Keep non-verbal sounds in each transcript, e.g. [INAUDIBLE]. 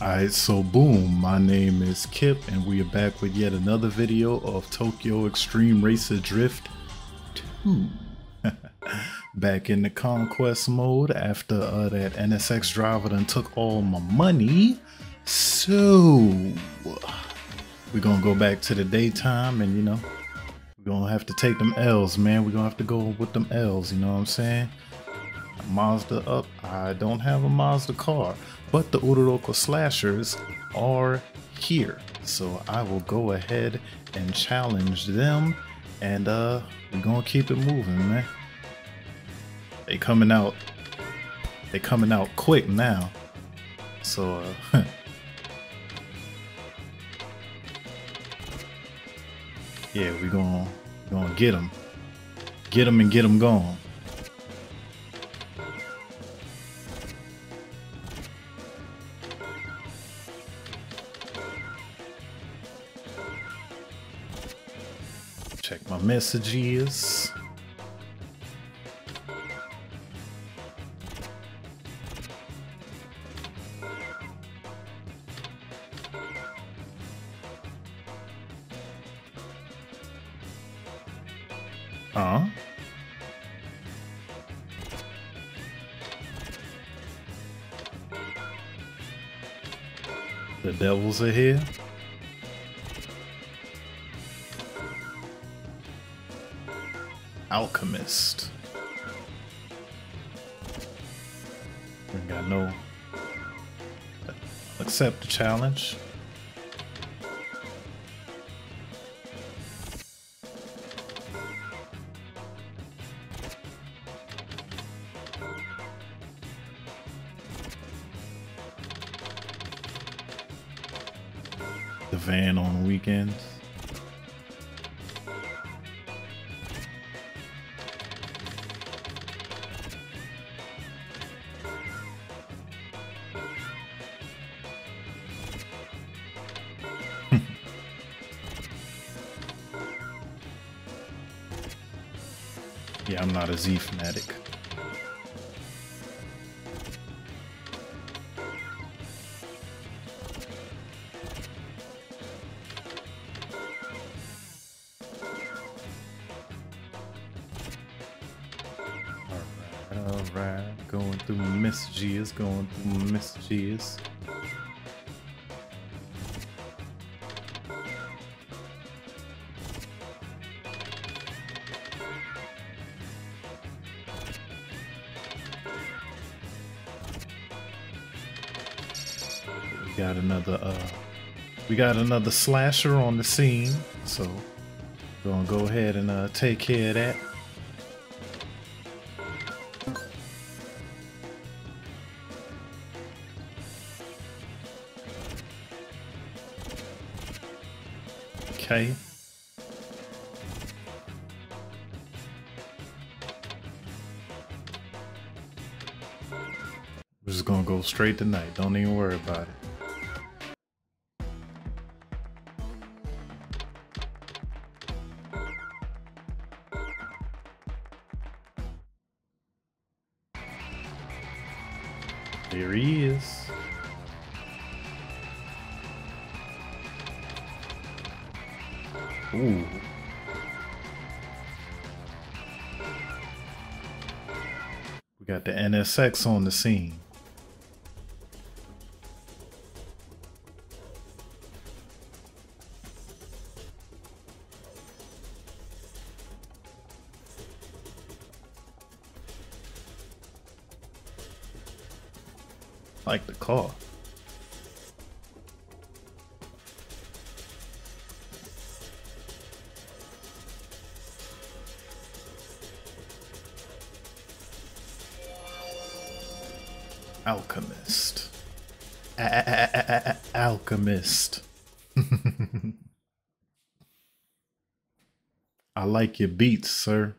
Alright, so boom, my name is Kip and we are back with yet another video of Tokyo Xtreme Racer Drift 2. [LAUGHS] back in the conquest mode after uh, that NSX driver done took all my money. So, we're gonna go back to the daytime and you know, we're gonna have to take them L's, man. We're gonna have to go with them L's, you know what I'm saying? Mazda up. I don't have a Mazda car, but the Uraroko slashers are here. So I will go ahead and challenge them and uh we're gonna keep it moving, man. They coming out they coming out quick now. So uh Yeah, we're gonna, gonna get them. Get them and get them going. My messages. Devils are here. Challenge. Messages. We got another uh we got another slasher on the scene, so gonna go ahead and uh take care of that. Okay. We're just gonna go straight tonight. Don't even worry about it. NSX on the scene. Alchemist. I like your beats, sir.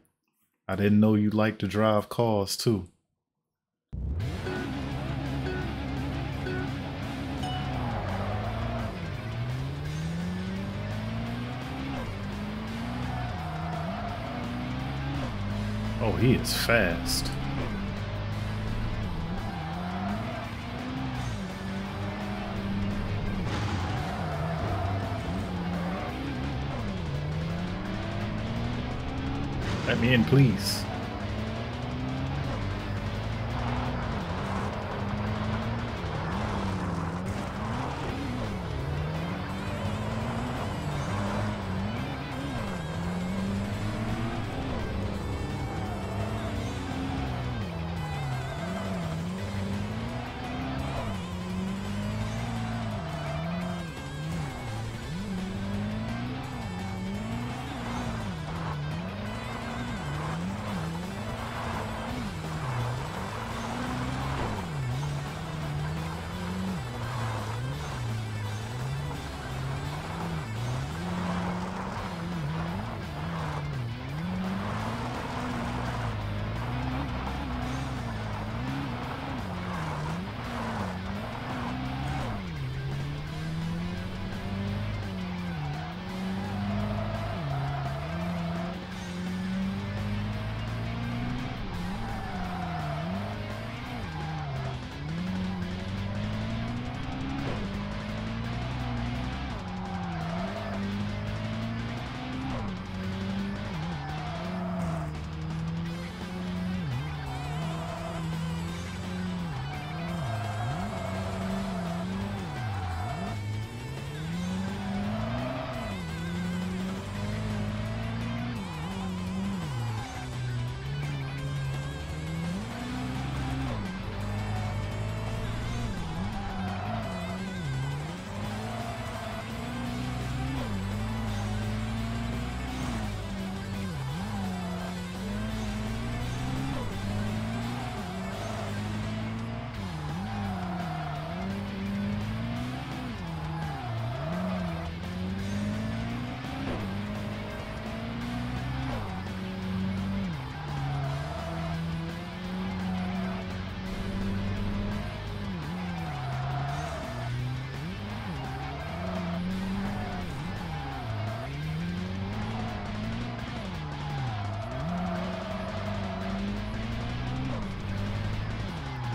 I didn't know you like to drive cars too. Oh, he is fast. Let me in, please.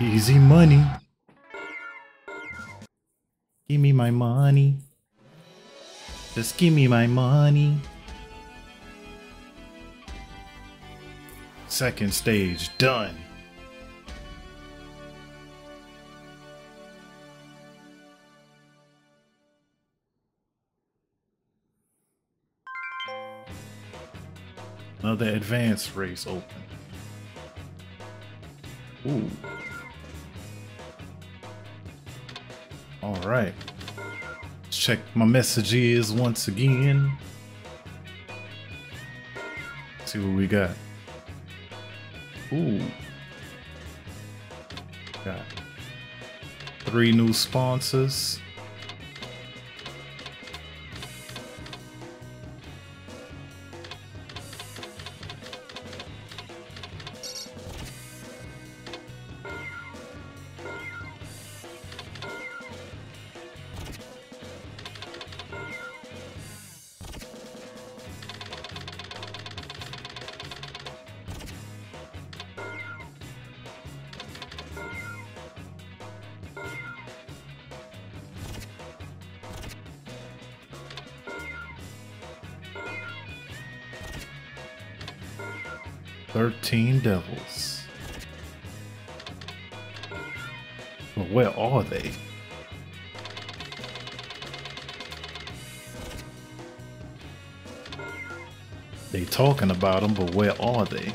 Easy money. Give me my money. Just give me my money. Second stage done. Another advanced race open. Ooh. All right. Let's Check my messages once again. See what we got. Ooh. Got three new sponsors. Thirteen devils. But where are they? They talking about them, but where are they?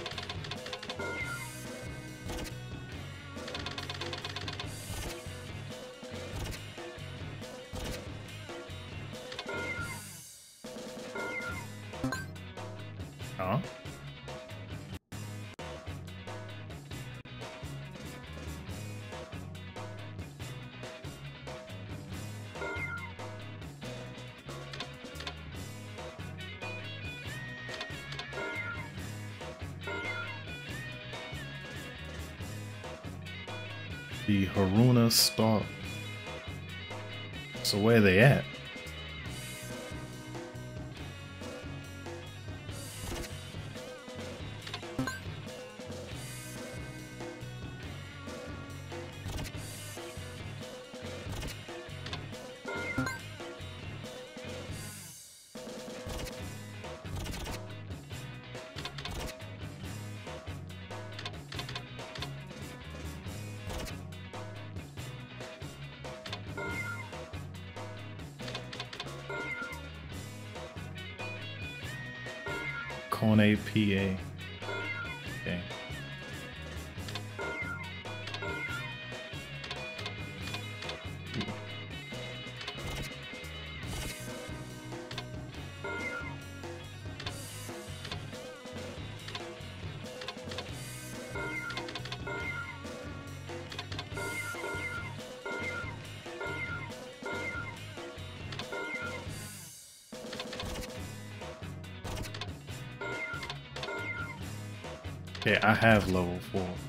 Cornet, Okay, I have level four.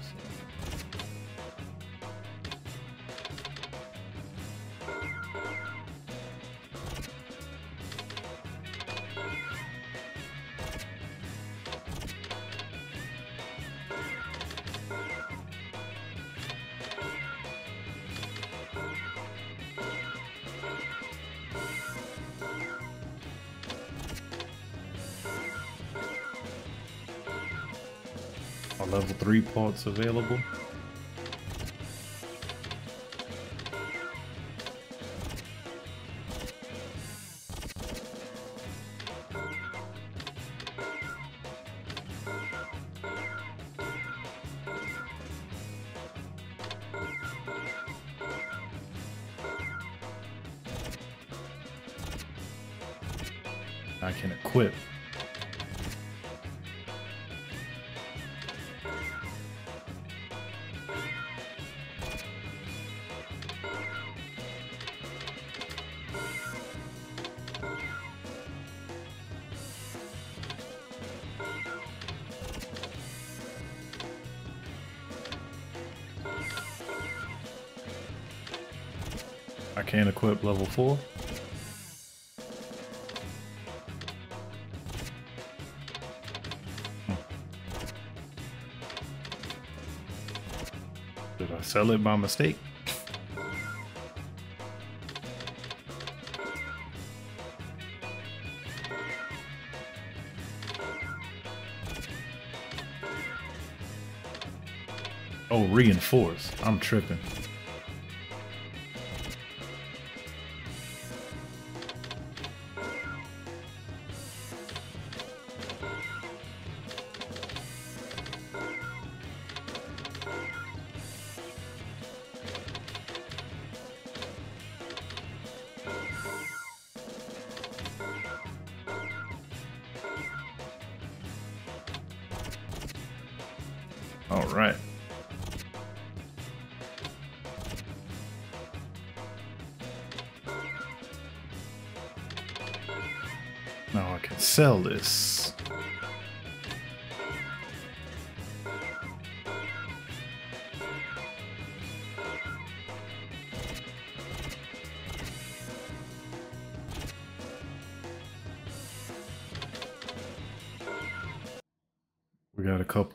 Are level three parts available? Can't level four. Hmm. Did I sell it by mistake? Oh, reinforce. I'm tripping.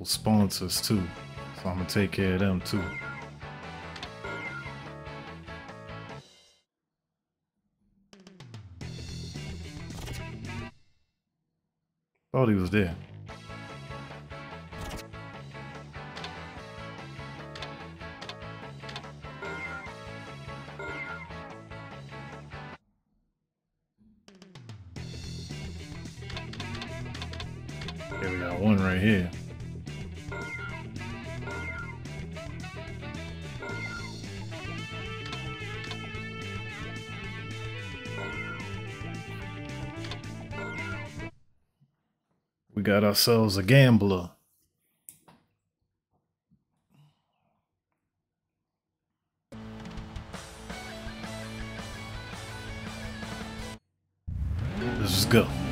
Sponsors too, so I'm gonna take care of them too. Thought he was there. Got ourselves a gambler. Let's just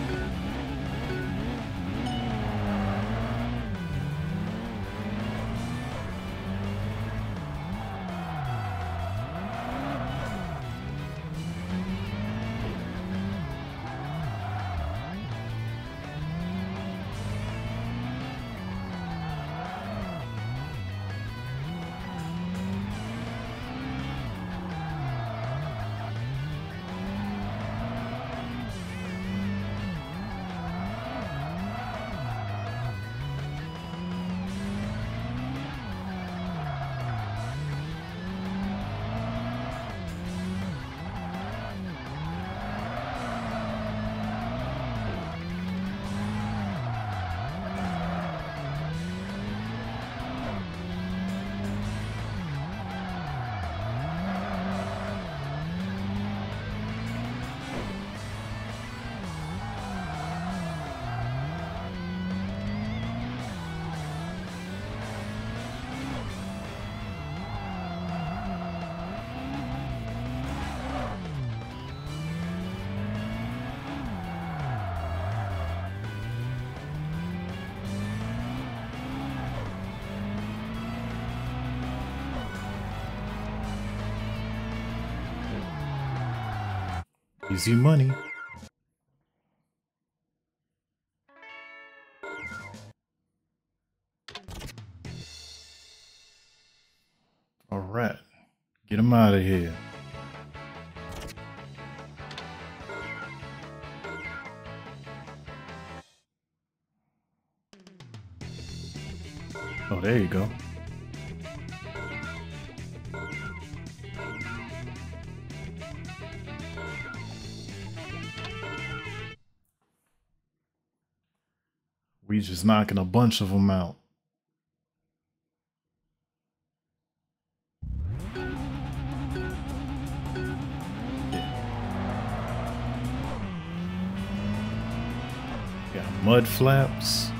Easy money. All right. Get him out of here. Oh, there you go. We just knocking a bunch of them out. Got mud flaps.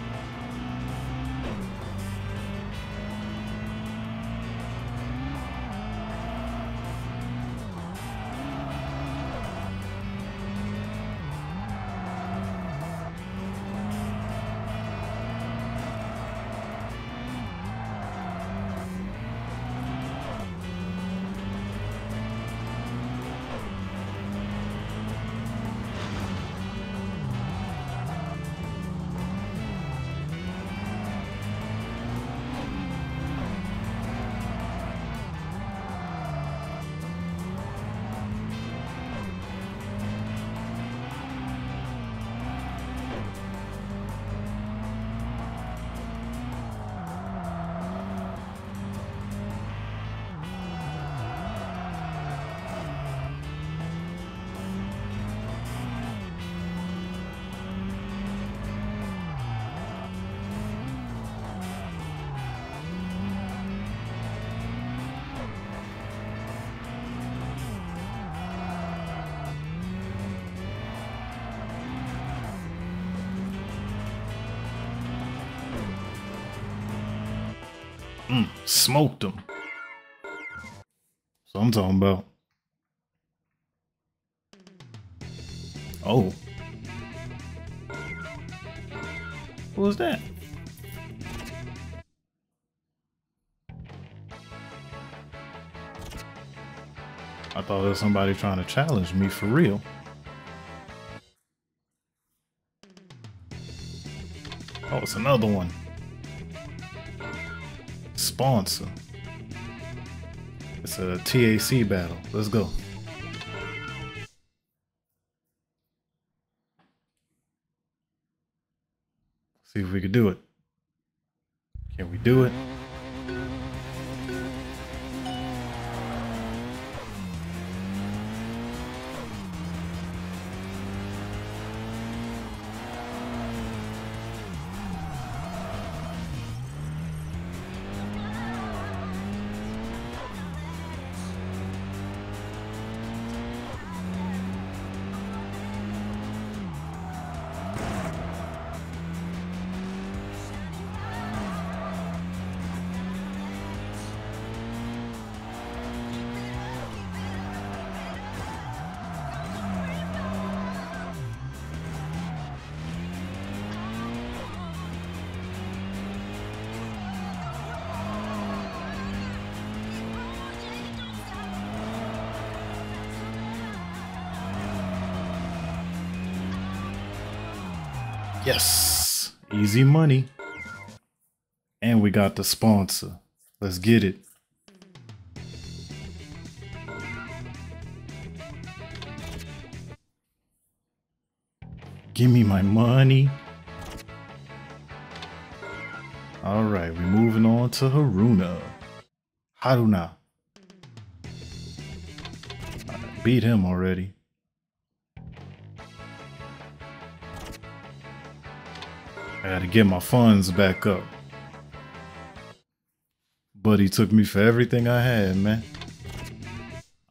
Smoked them. So I'm talking about. Oh. What was that? I thought it was somebody trying to challenge me for real. Oh, it's another one. Sponsor. It's a TAC battle. Let's go. See if we can do it. Can we do it? Easy money. And we got the sponsor. Let's get it. Give me my money. All right, we're moving on to Haruna. Haruna. Beat him already. I gotta get my funds back up. But he took me for everything I had, man.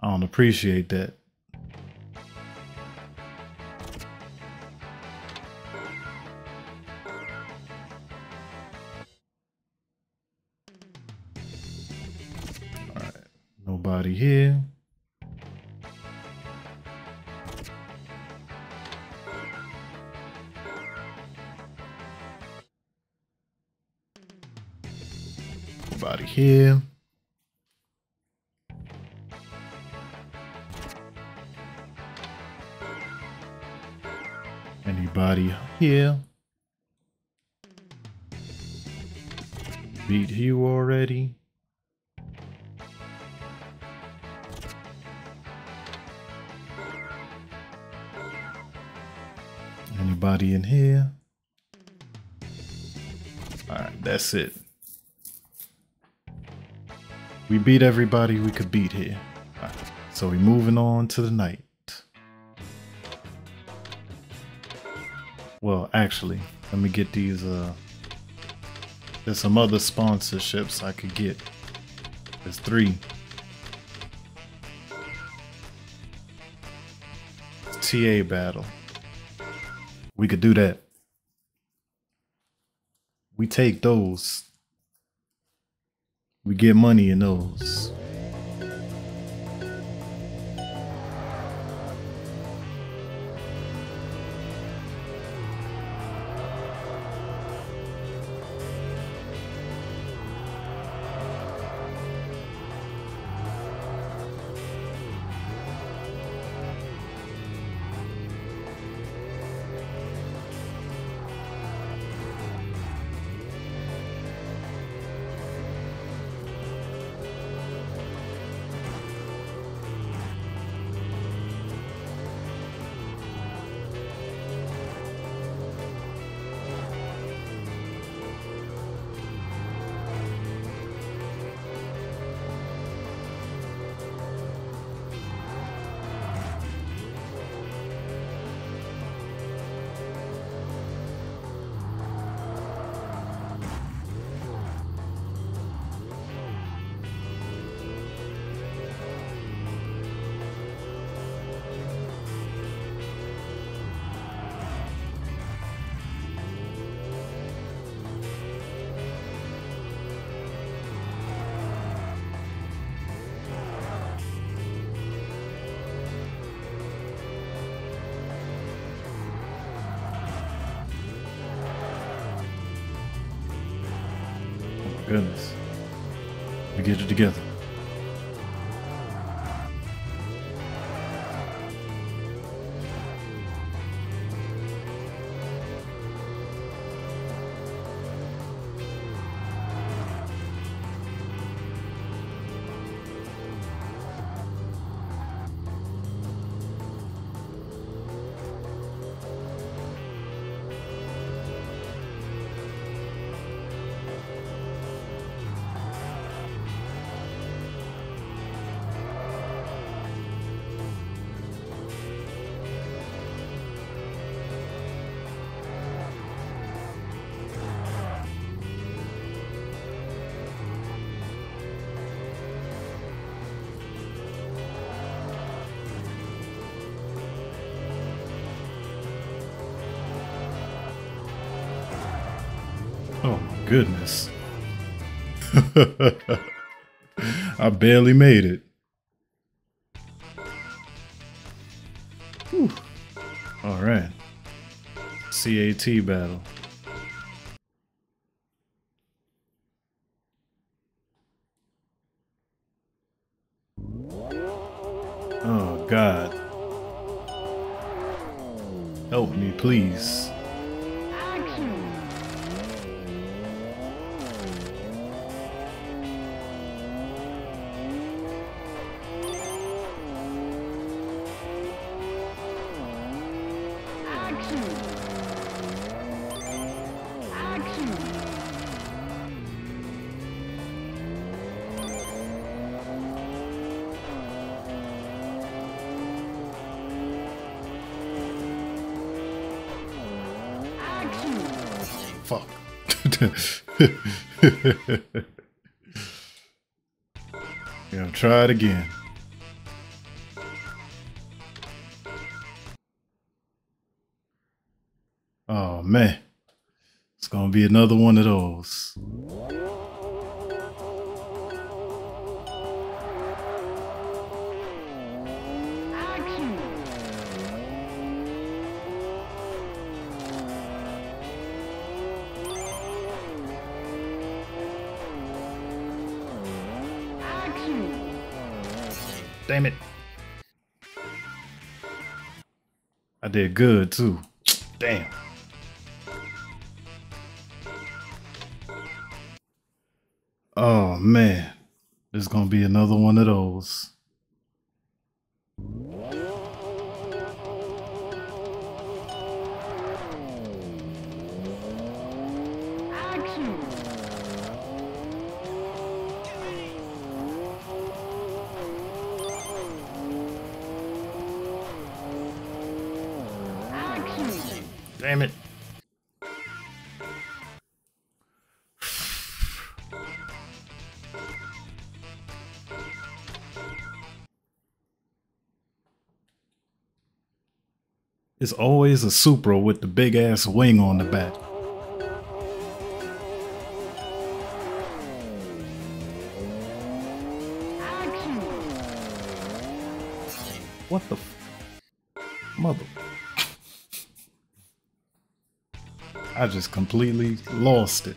I don't appreciate that. Alright, nobody here. Here. Anybody here? Beat you already? Anybody in here? Alright, that's it. We beat everybody we could beat here. Right, so we moving on to the night. Well, actually, let me get these, uh, there's some other sponsorships I could get. There's three. TA battle. We could do that. We take those. We get money in those. Goodness. [LAUGHS] I barely made it. Whew. All right. CAT battle. Oh God. Help me, please. Try it again. Oh man. It's gonna be another one of those. Damn it. I did good too. Damn. Oh man, there's gonna be another one of those. It's always a Supra with the big ass wing on the back. What the mother? I just completely lost it.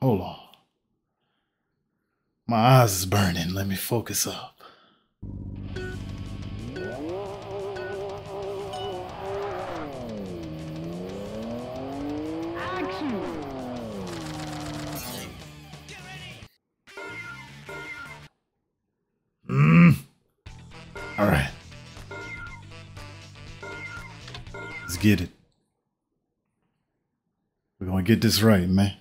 Hold on. My eyes is burning. Let me focus up. Get this right, man.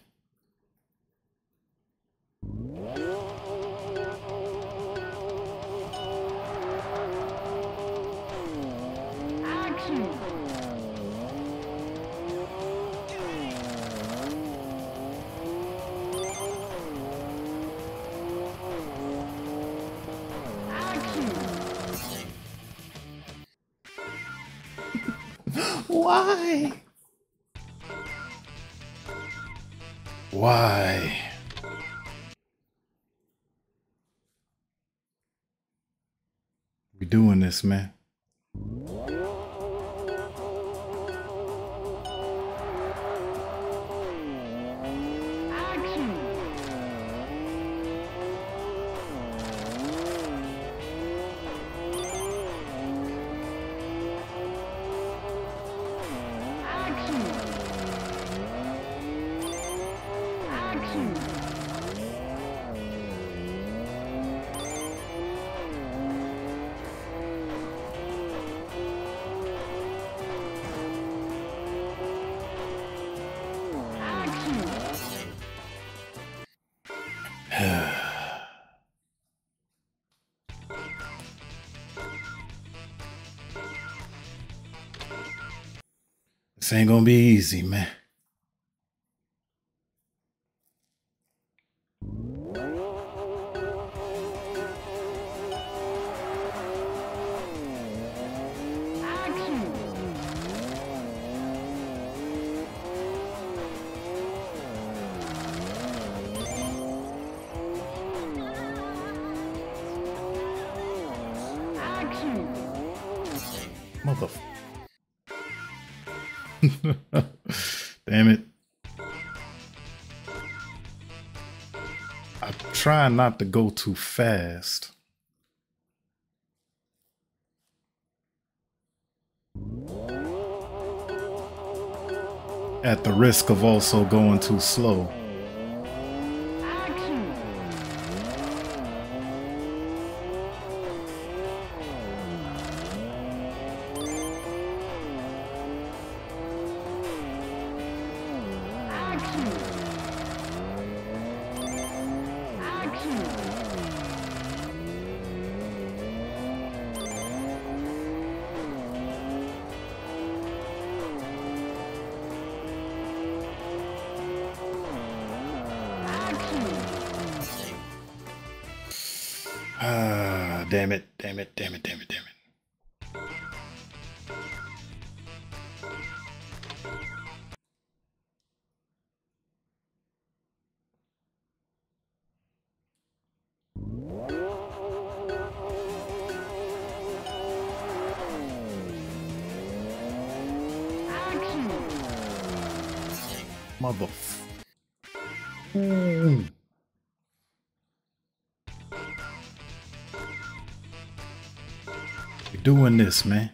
Ain't gonna be easy, man. Try not to go too fast. At the risk of also going too slow. We're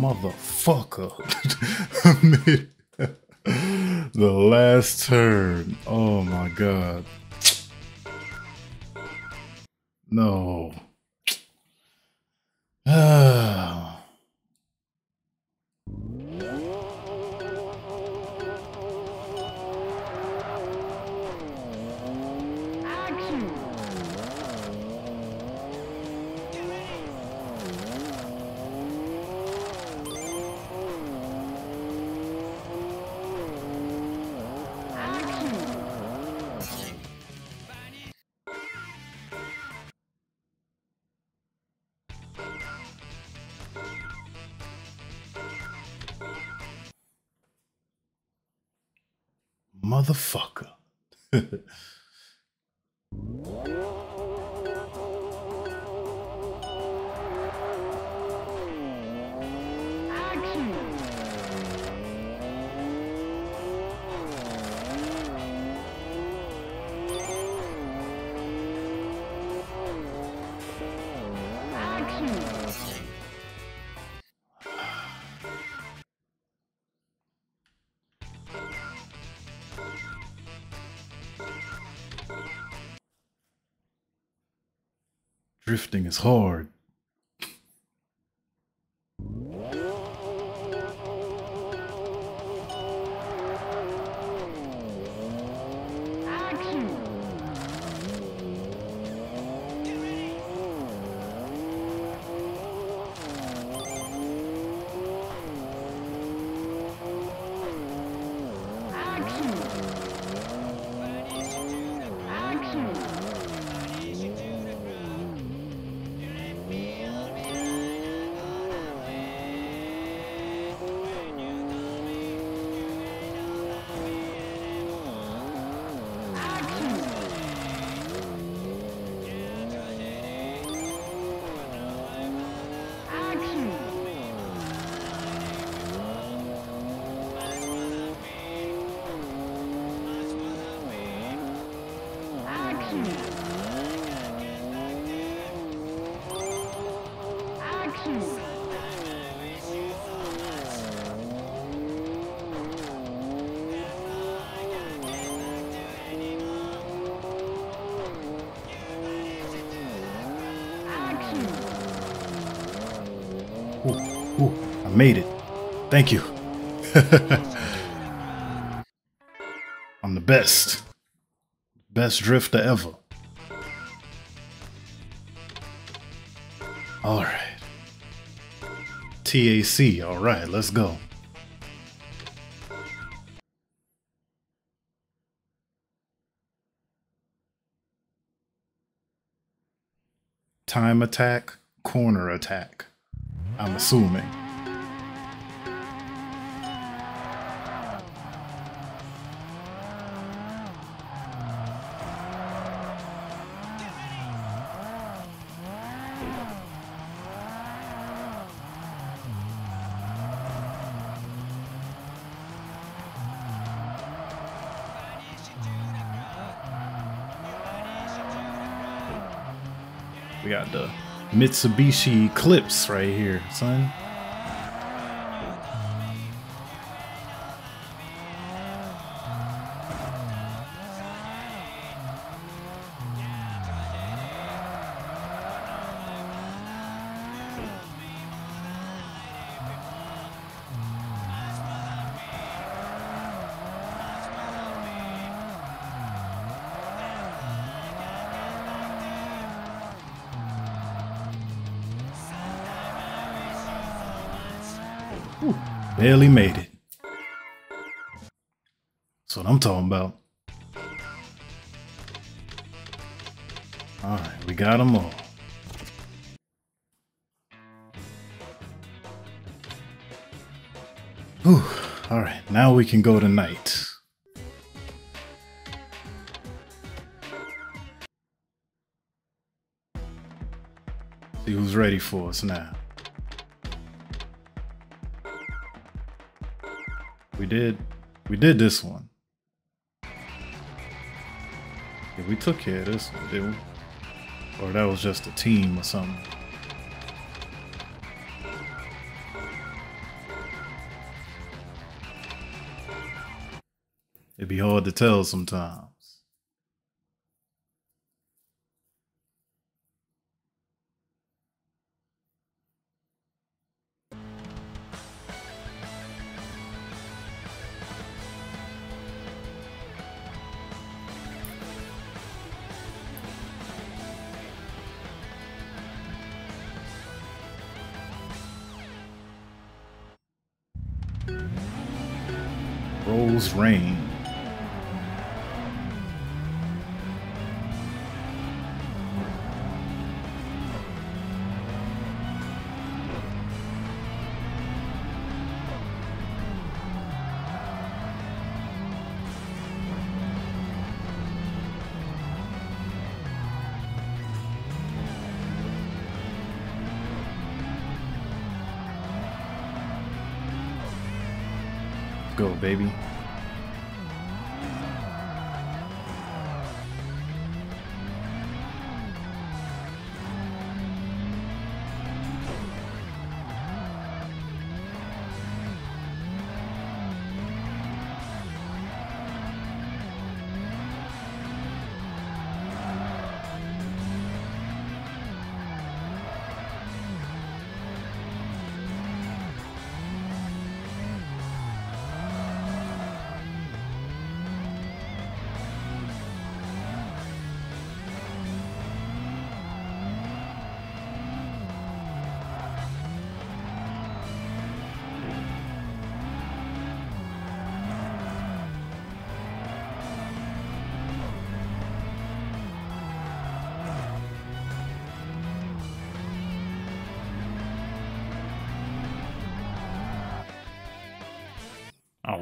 Motherfucker. [LAUGHS] the last turn. Oh my god. Made it. Thank you. [LAUGHS] I'm the best. Best drifter ever. All right. TAC. All right, let's go. Time attack, corner attack. I'm assuming. Mitsubishi Eclipse right here, son. Barely made it. That's what I'm talking about. All right, we got them all. Whew. All right, now we can go to night. See who's ready for us now. did, we did this one. Yeah, we took care of this one, didn't we? Or that was just a team or something. It'd be hard to tell sometimes.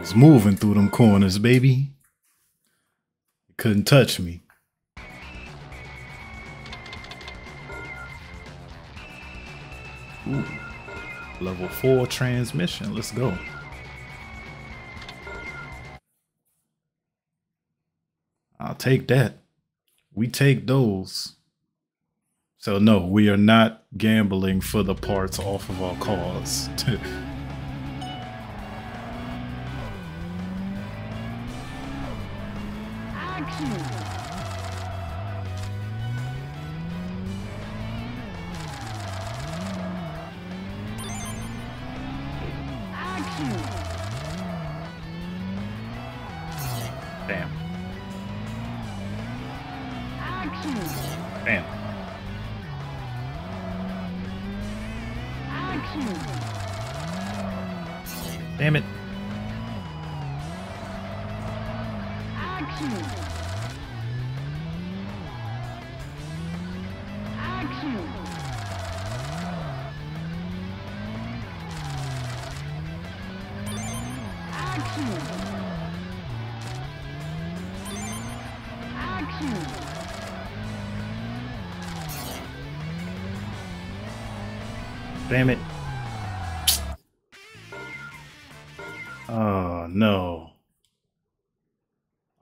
Was moving through them corners, baby. Couldn't touch me. Ooh. Level 4 transmission. Let's go. I'll take that. We take those. So no, we are not gambling for the parts off of our cars. [LAUGHS] Damn.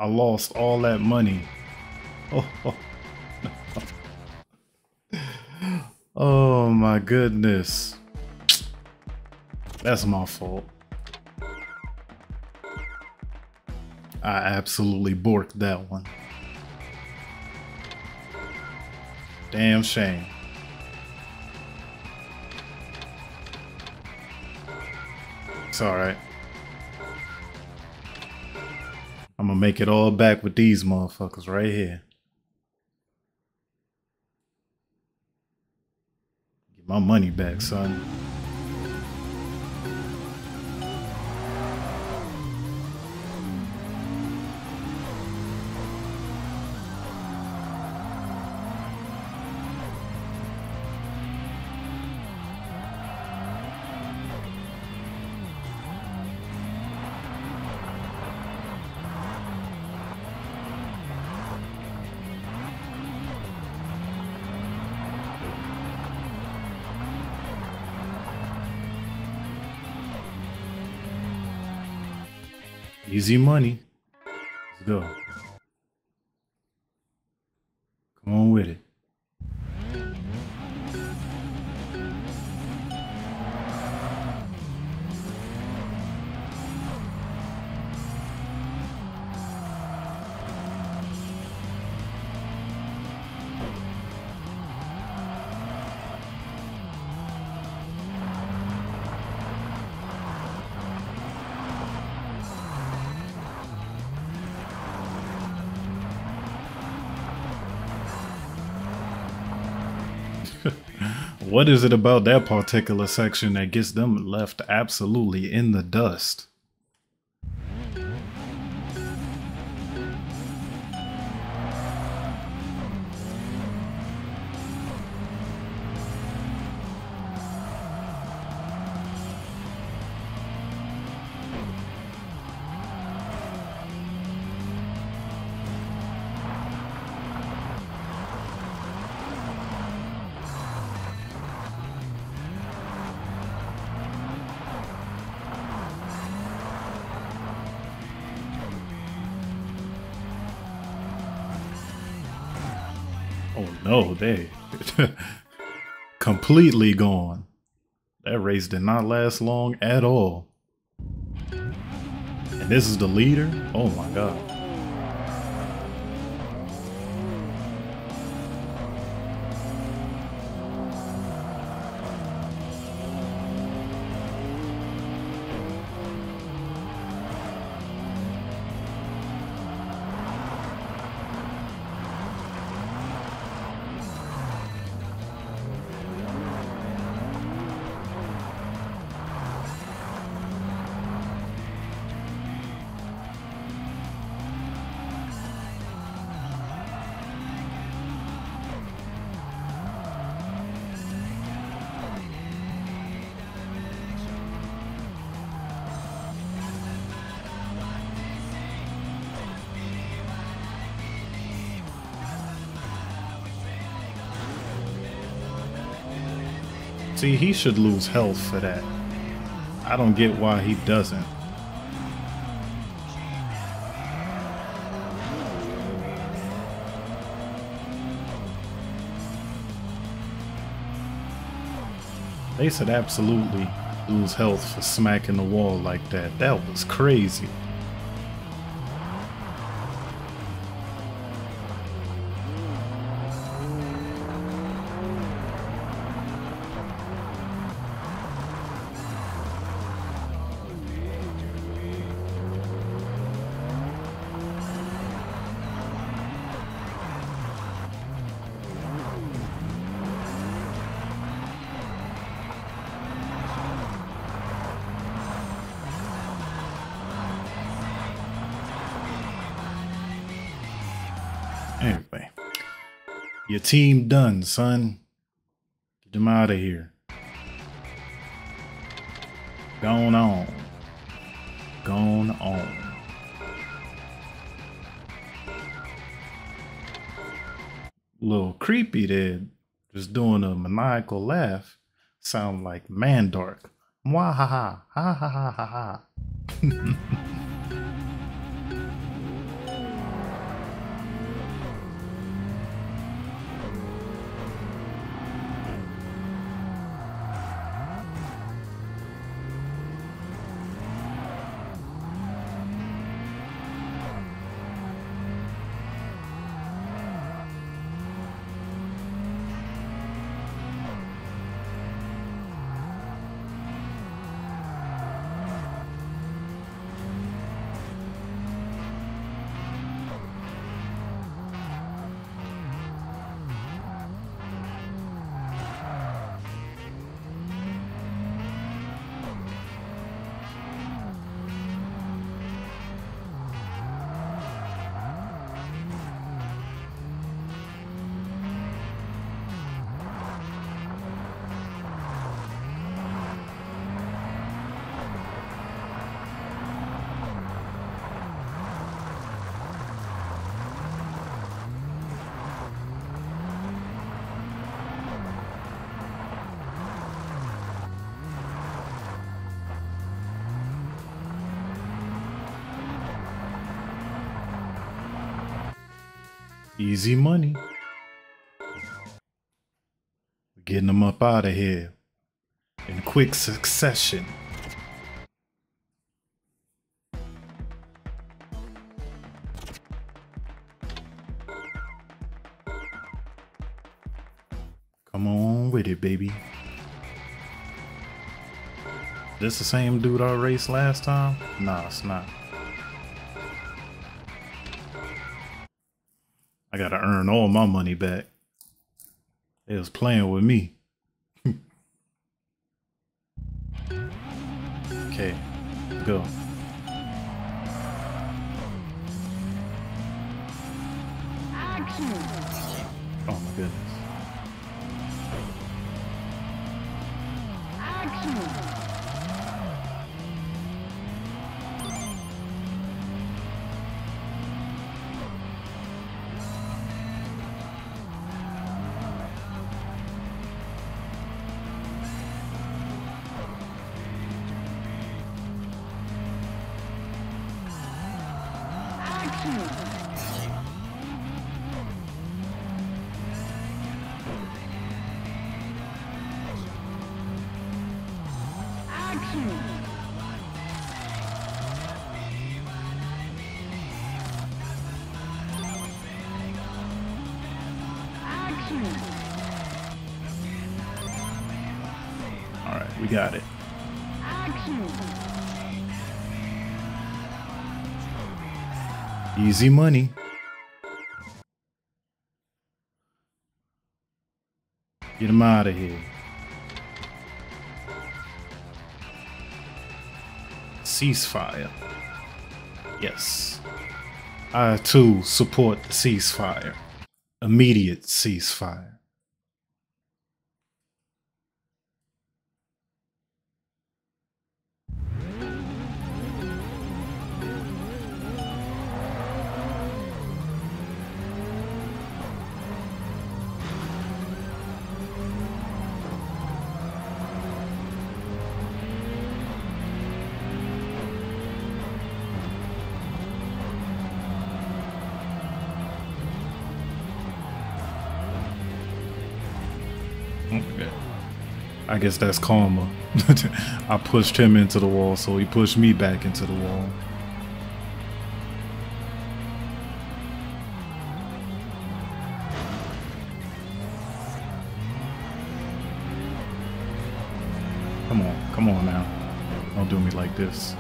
I lost all that money. Oh, [LAUGHS] oh, oh my goodness. That's my fault. I absolutely borked that one. Damn shame. It's alright. Gonna make it all back with these motherfuckers right here. Get my money back, son. Easy money. Let's go. What is it about that particular section that gets them left absolutely in the dust? No, they [LAUGHS] completely gone. That race did not last long at all. And this is the leader? Oh my god. He should lose health for that. I don't get why he doesn't. They should absolutely lose health for smacking the wall like that. That was crazy. Anyway, your team done, son. Get them out of here. Gone on. Gone on. Little creepy there, just doing a maniacal laugh. Sound like Mandark. Mwah ha ha ha ha ha [LAUGHS] Easy money. Getting them up out of here in quick succession. Come on with it, baby. This the same dude I raced last time? Nah, it's not. Earn all my money back. They was playing with me. We got it. Easy money. Get him out of here. Ceasefire. Yes. I too support the ceasefire. Immediate ceasefire. I guess that's karma. [LAUGHS] I pushed him into the wall, so he pushed me back into the wall. Come on, come on now. Don't do me like this.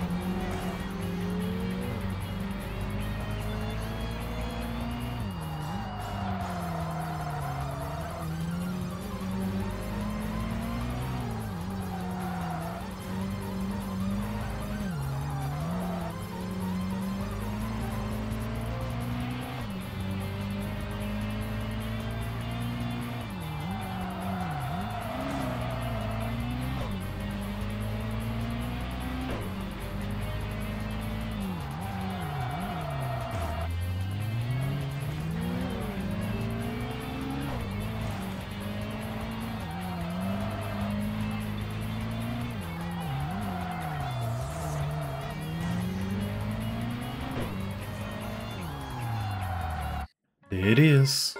It is.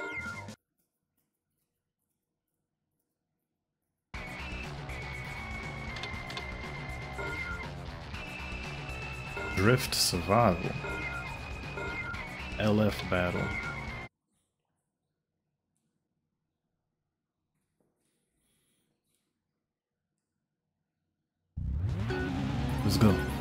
Drift Survival. LF Battle. Let's go.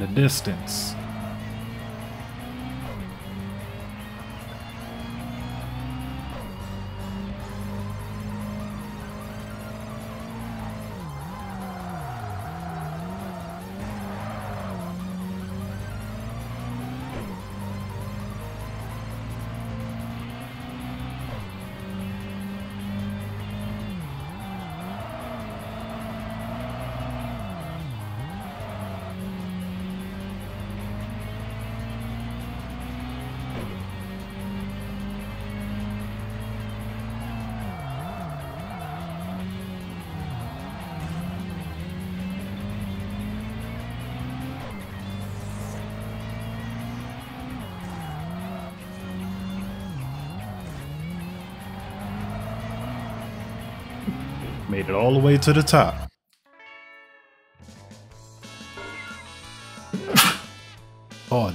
The distance. Made it all the way to the top. Me.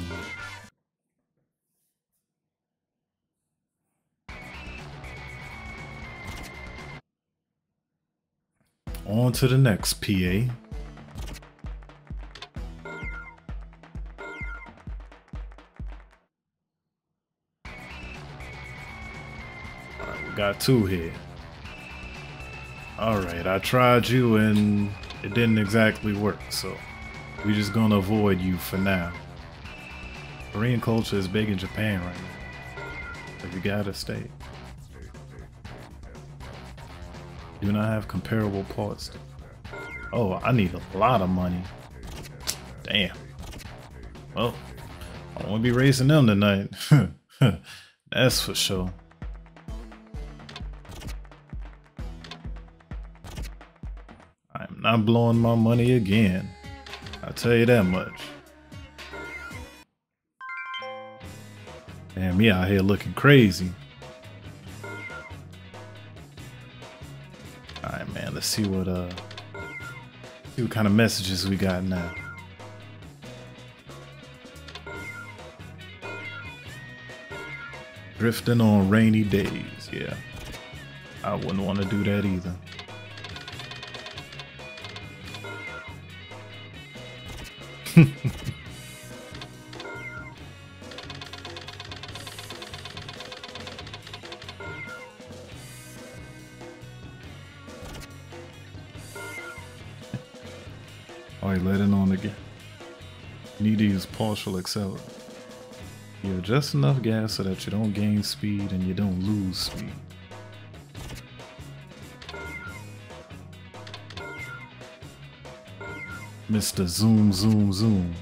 On to the next PA. Got two here. Alright, I tried you and it didn't exactly work, so we're just gonna avoid you for now. Korean culture is big in Japan right now. But you gotta stay. Do not have comparable parts. Oh, I need a lot of money. Damn. Well, I won't be racing them tonight. [LAUGHS] That's for sure. Not blowing my money again. I'll tell you that much. Damn, me out here looking crazy. Alright, man, let's see what, uh, see what kind of messages we got now. Drifting on rainy days, yeah. I wouldn't want to do that either. [LAUGHS] Alright, let it on again. Need to use partial accelerator. Yeah, just enough gas so that you don't gain speed and you don't lose speed. Mr. Zoom Zoom Zoom.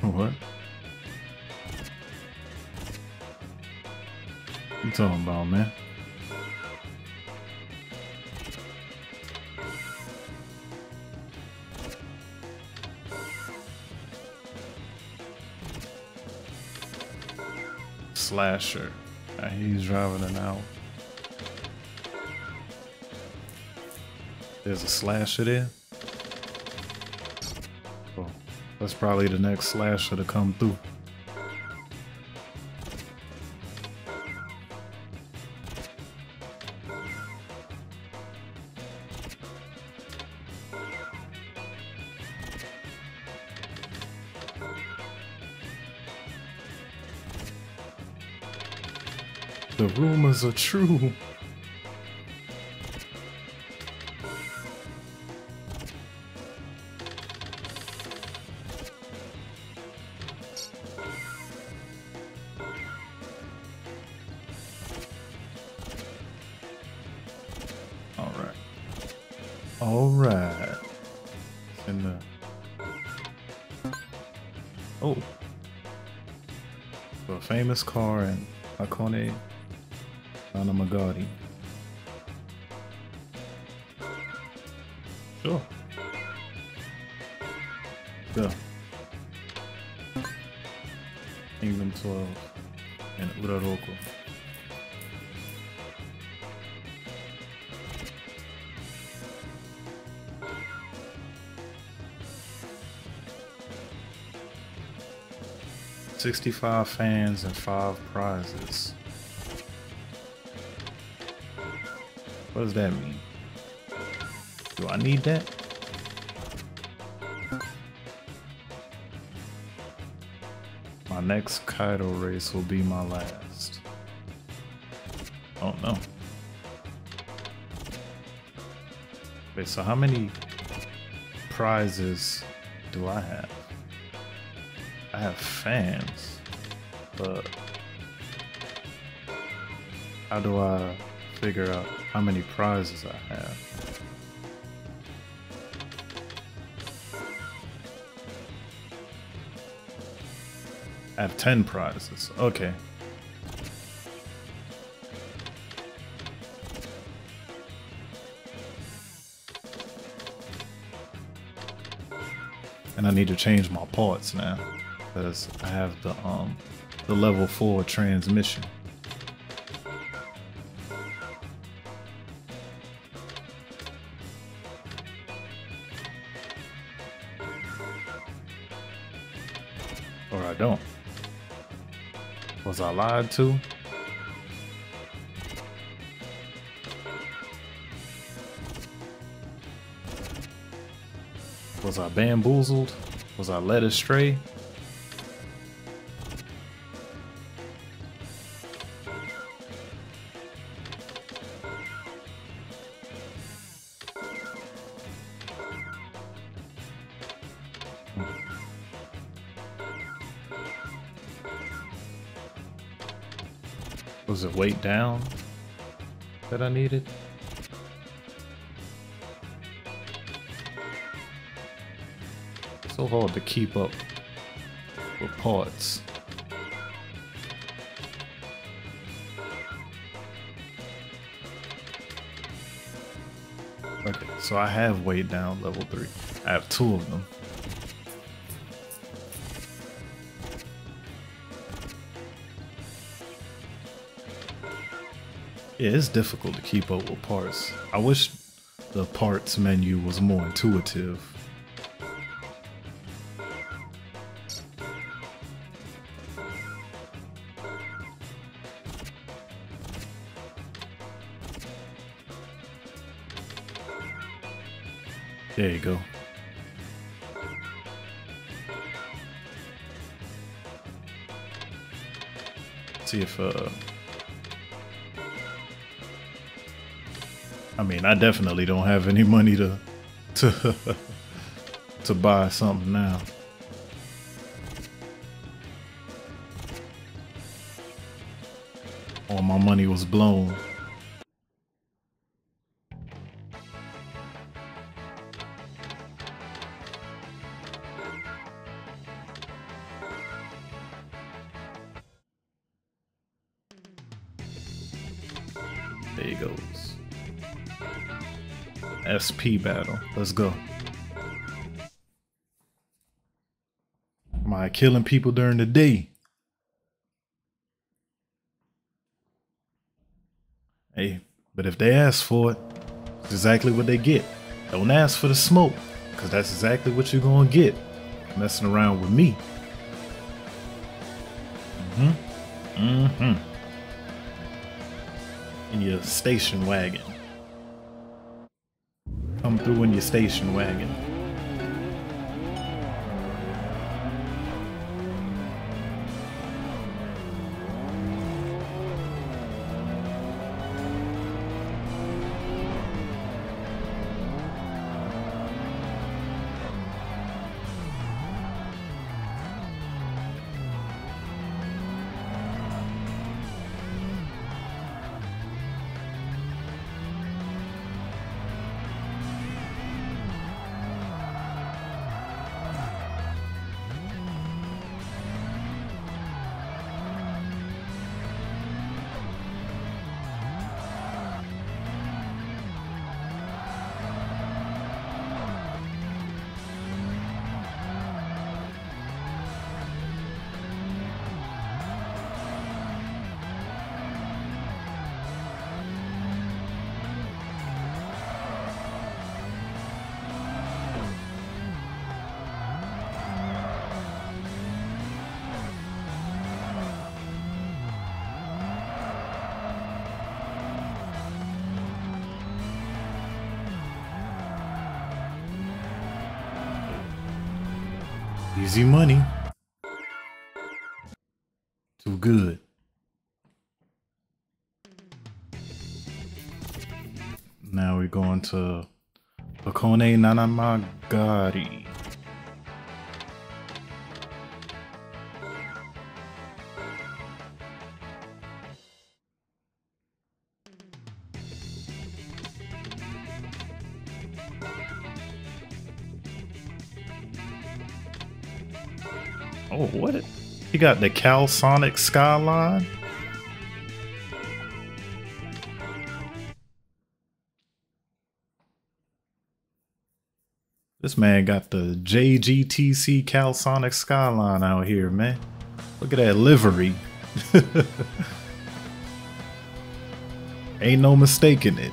What? You talking about, man? Slasher. he's driving an out. There's a slasher there. That's probably the next slasher to come through. The rumors are true. 65 fans and 5 prizes. What does that mean? Do I need that? My next Kaido race will be my last. Oh no. Wait, so how many prizes do I have? I have fans, but how do I figure out how many prizes I have? I have 10 prizes. Okay. And I need to change my parts now because I have the um the level 4 transmission. Or I don't. Was I lied to? Was I bamboozled? Was I led astray? Down that I needed? So hard to keep up with parts. Okay, so I have weight down level 3. I have two of them. Yeah, it's difficult to keep up with parts. I wish the parts menu was more intuitive. There you go. See if uh mean, I definitely don't have any money to to [LAUGHS] to buy something now. All my money was blown. SP battle. Let's go. Am I killing people during the day? Hey, but if they ask for it, it's exactly what they get. Don't ask for the smoke, because that's exactly what you're going to get. Messing around with me. Mm-hmm. Mm-hmm. In your station wagon. Come through in your station wagon. Easy money. Too good. Now we're going to Hakone Nanamagari. Got the Calsonic Skyline? This man got the JGTC Calsonic Skyline out here, man. Look at that livery. [LAUGHS] Ain't no mistaking it.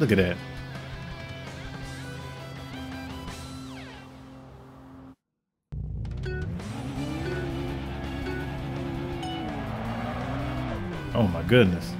Look at that. My goodness.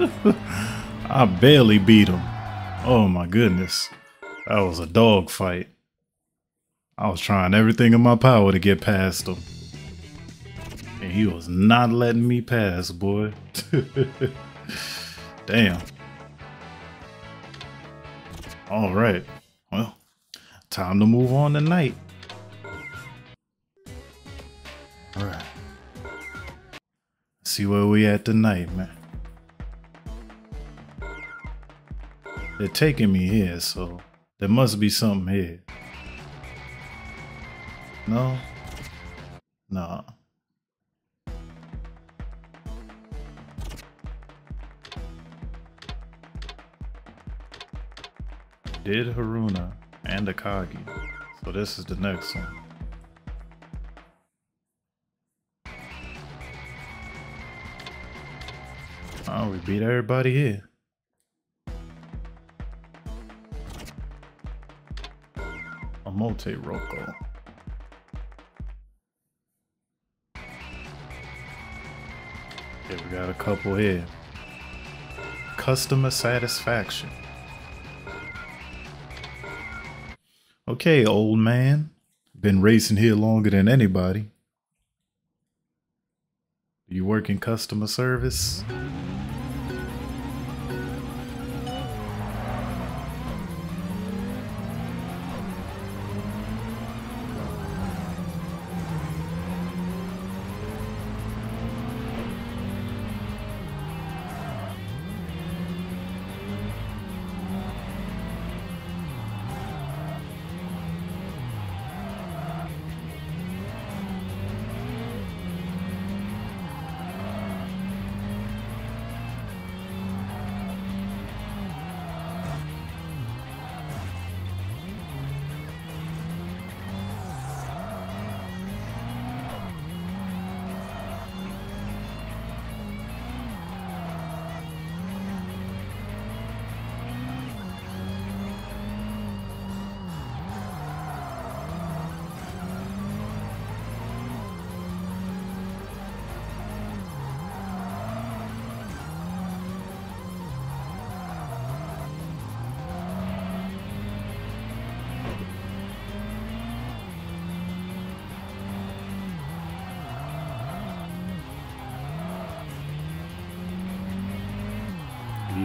[LAUGHS] I barely beat him. Oh my goodness. That was a dog fight. I was trying everything in my power to get past him. And he was not letting me pass, boy. [LAUGHS] Damn. All right. Well, time to move on tonight. All right. See where we at tonight, man. They're taking me here, so there must be something here. No? No. Did Haruna and Akagi. So this is the next one. Oh, we beat everybody here. Omote Rokko. Okay, we got a couple here. Customer satisfaction. Okay, old man. Been racing here longer than anybody. You work in customer service?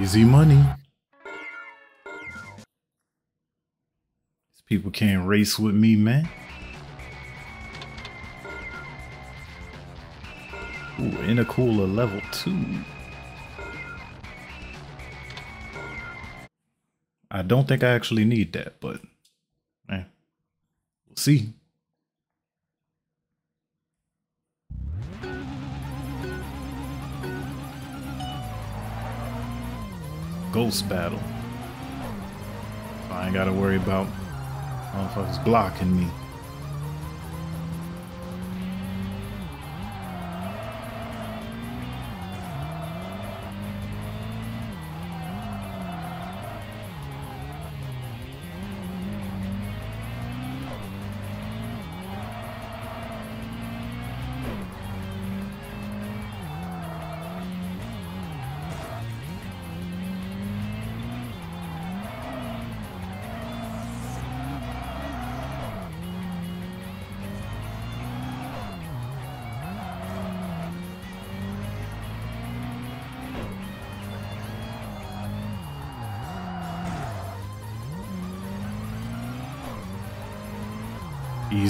Easy money. These people can't race with me, man. Ooh, intercooler level 2. I don't think I actually need that, but man, we'll see. Ghost battle. I ain't gotta worry about motherfuckers blocking me.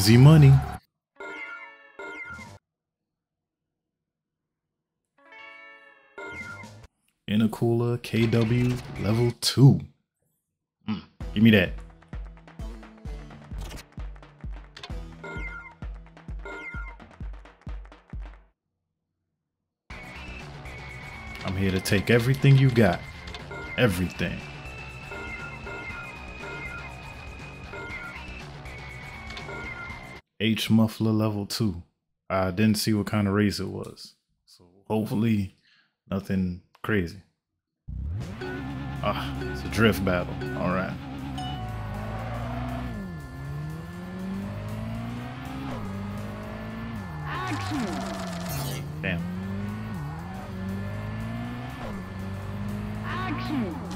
Easy money. Intercooler KW level 2. Mm, give me that. I'm here to take everything you got. Everything. H muffler level two. I didn't see what kind of race it was. So hopefully nothing crazy. Ah, it's a drift battle. All right. Damn. Alright,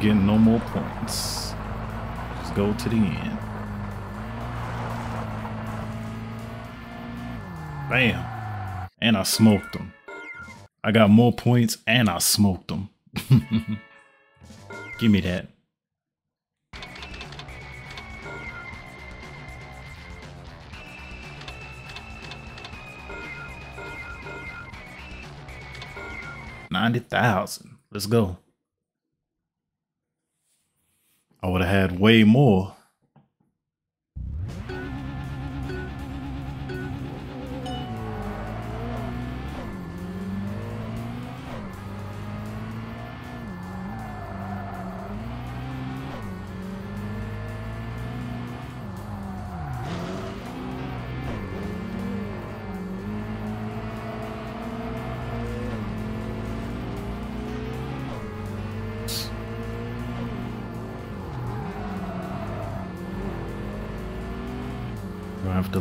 getting no more points. Just go to the end. Bam. And I smoked them. I got more points and I smoked them. [LAUGHS] Give me that. Ninety thousand. Let's go. I would have had way more.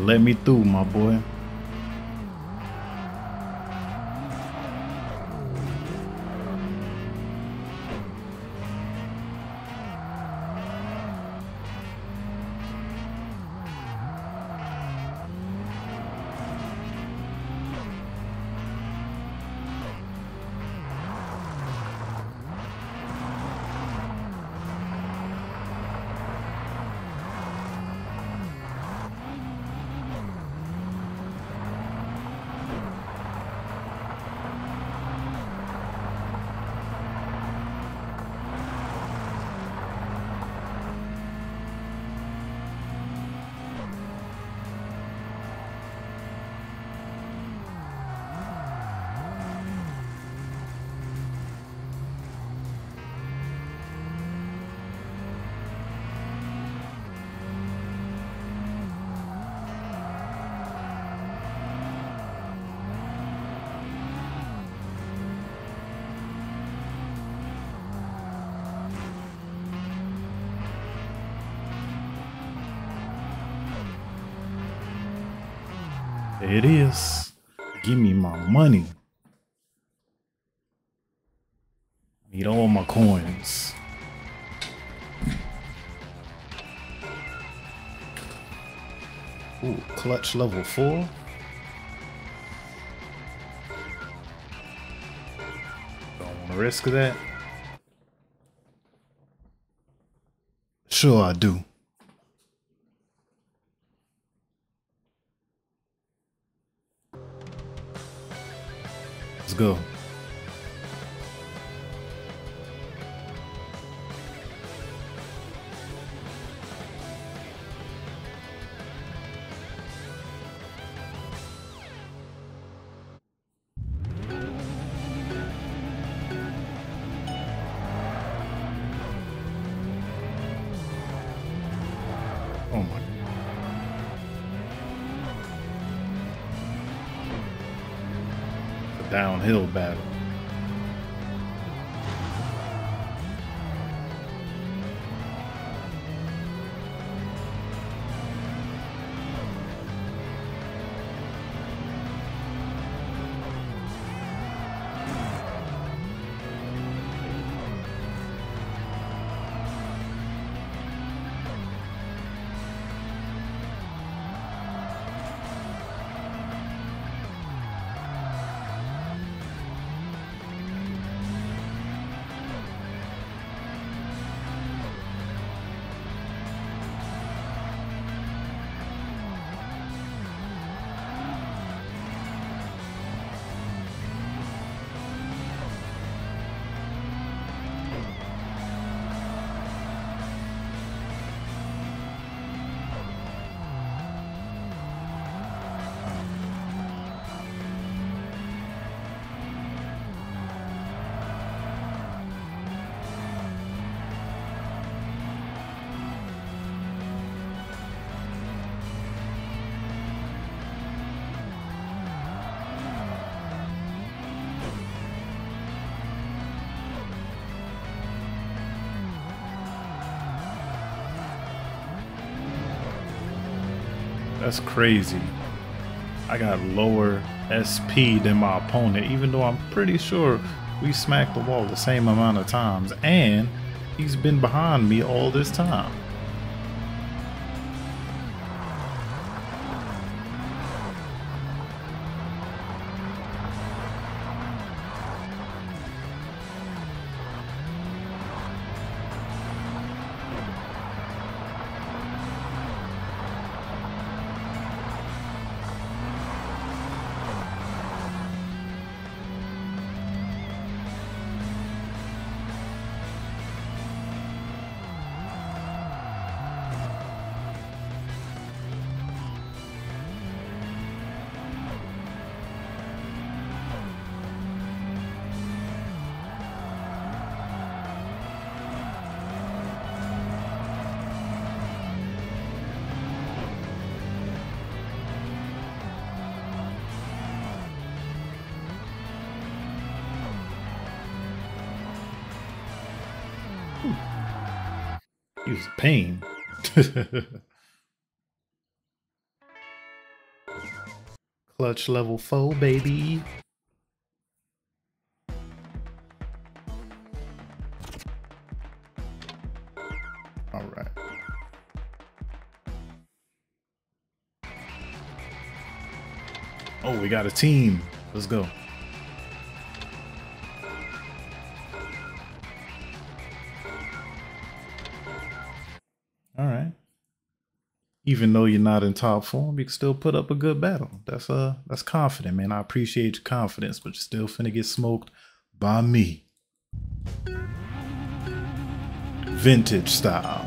Let me through, my boy. It is. Give me my money. Need all my coins. Ooh, clutch level four. Don't want to risk that. Sure I do. Go. Downhill That's crazy. I got lower SP than my opponent, even though I'm pretty sure we smacked the wall the same amount of times, and he's been behind me all this time. Pain. [LAUGHS] Clutch level four, baby. All right. Oh, we got a team. Let's go. Even though you're not in top form, you can still put up a good battle. That's uh that's confident, man. I appreciate your confidence, but you're still finna get smoked by me. Vintage style.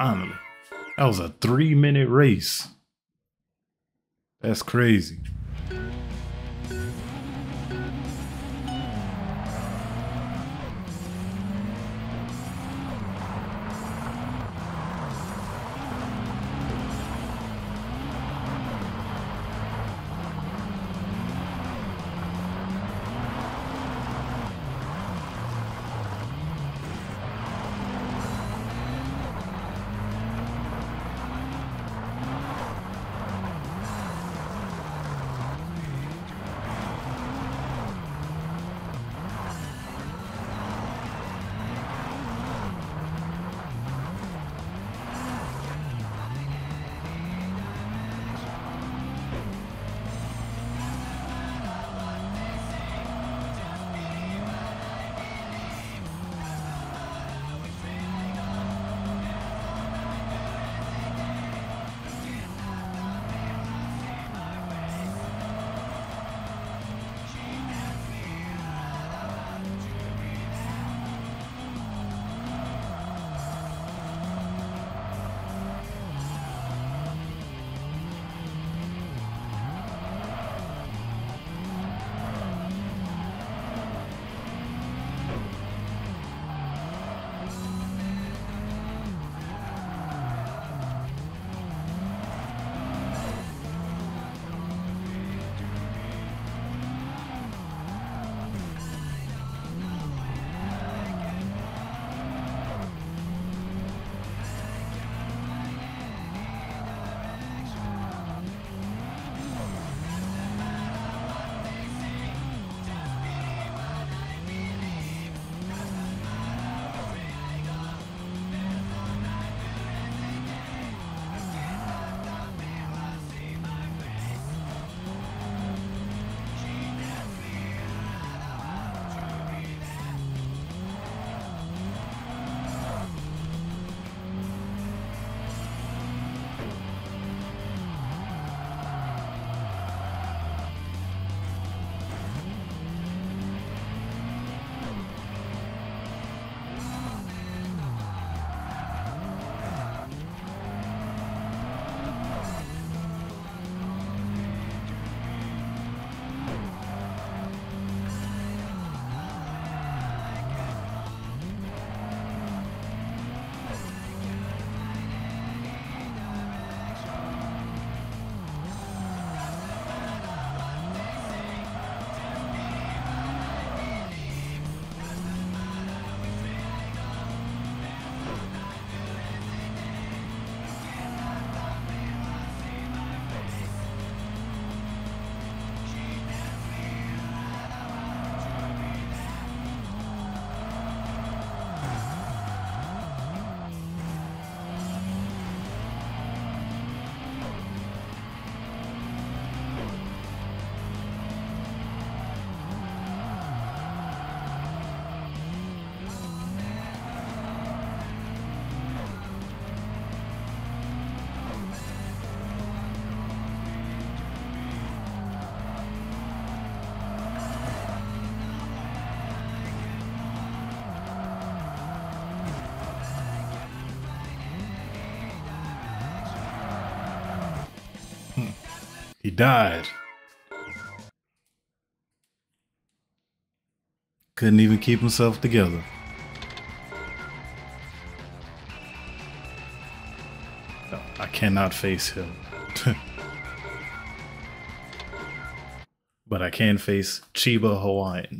Finally. That was a three minute race. That's crazy. Died. Couldn't even keep himself together. I cannot face him. [LAUGHS] but I can face Chiba Hawaiian.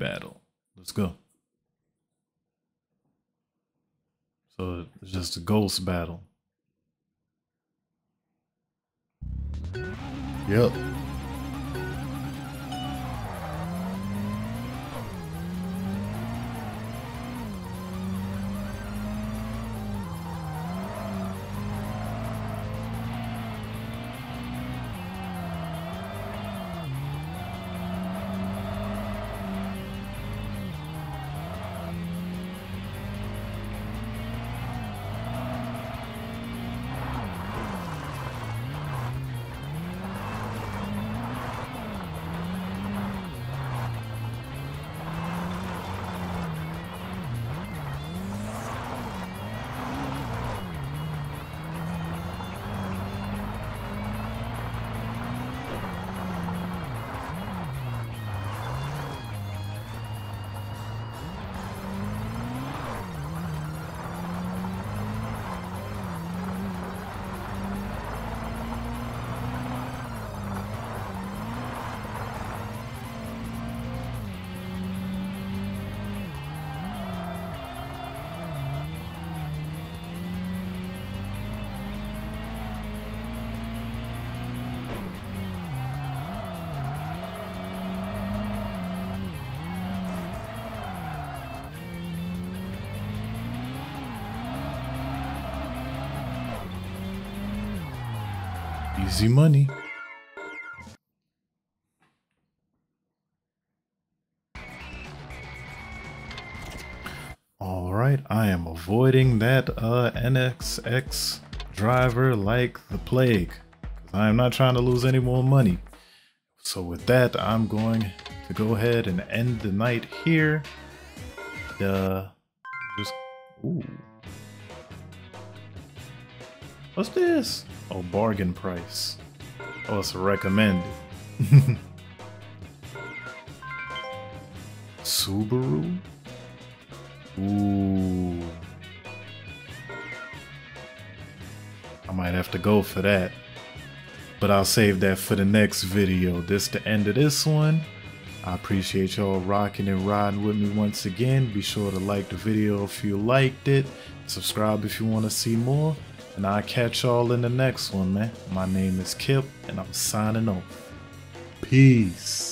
Battle. Let's go. So it's just a ghost battle. Yep. Easy money. All right, I am avoiding that uh, NSX driver like the plague. I am not trying to lose any more money. So with that, I'm going to go ahead and end the night here. Uh, just, ooh. What's this? Oh, bargain price. Oh, it's recommended. [LAUGHS] Subaru? Ooh. I might have to go for that. But I'll save that for the next video. This the end of this one. I appreciate y'all rocking and riding with me once again. Be sure to like the video if you liked it. Subscribe if you want to see more. And I'll catch y'all in the next one, man. My name is Kip, and I'm signing off. Peace.